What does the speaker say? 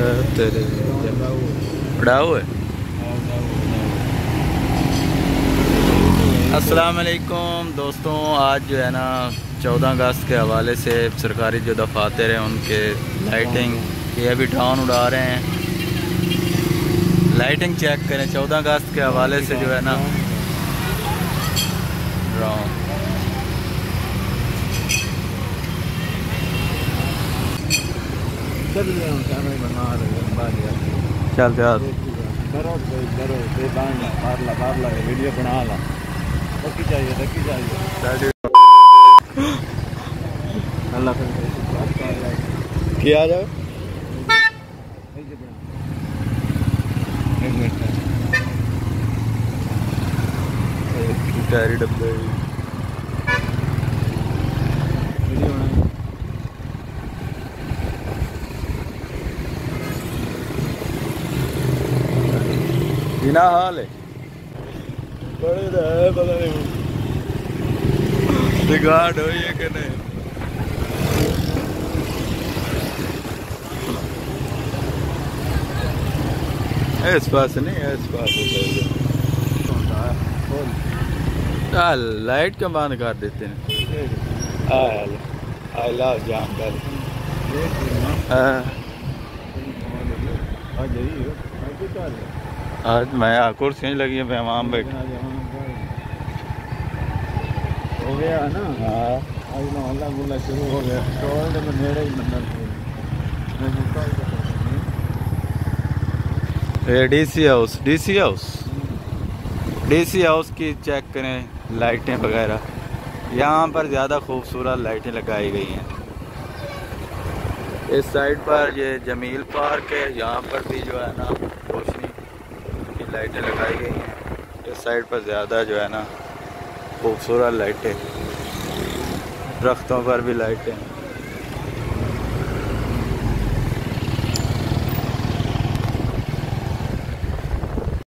तेरे है अस्सलाम वालेकुम दोस्तों, आज जो है ना चौदह अगस्त के हवाले से सरकारी जो दफातर हैं, उनके लाइटिंग ये अभी ड्रोन उड़ा रहे हैं। लाइटिंग चेक करें, चौदह अगस्त के हवाले से जो है ना। ड्रोन चल यार वीडियो बना ला। रखी चाहिए रखी चाहिए। अल्लाह किया जाए एक मिनट। टैरी डब्बे वीडियो बना बिना हाल है बड़े है पता नहीं रिकॉर्ड हो ये कि नहीं इस पास नहीं है इस पास लाइट क्यों बंद कर देते हैं आई लव जाम कर आज मैं आ कुर्सियाँ लगी है मैं वहाँ बैठ। हो गया ना? हाँ। आज मोहल्ला गुल्ला शुरू हो गया। तो नेड़े ही मंदिर ये DC house DC house DC house की चेक करें लाइटें वगैरह। यहाँ पर ज़्यादा खूबसूरत लाइटें लगाई गई हैं। इस साइड पर ये जमील पार्क है। यहाँ पर भी जो है ना रोशनी लाइटें लगाई गई हैं। इस साइड पर ज़्यादा जो है ना खूबसूरत लाइटें। दरख्तों पर भी लाइटें।